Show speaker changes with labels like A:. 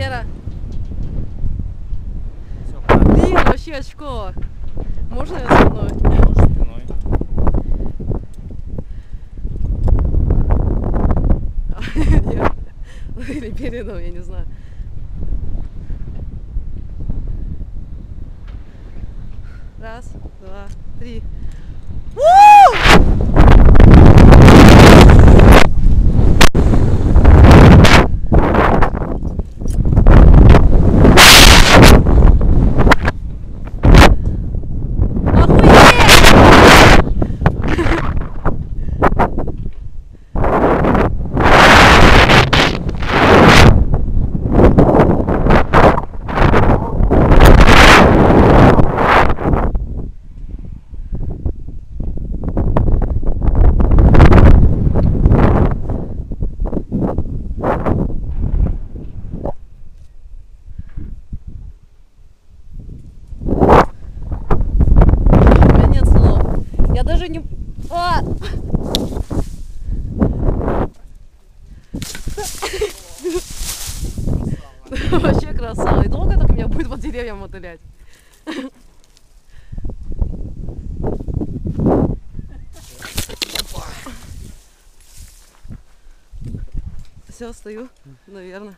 A: Вера, блин, вообще очко. Можно я со мной?
B: можешь спиной.
A: Нет. Или передом, я не знаю. Раз, два, три. Я даже не... А! Вообще красава. И долго так меня будет по деревьям мотылять? Все, стою, наверное.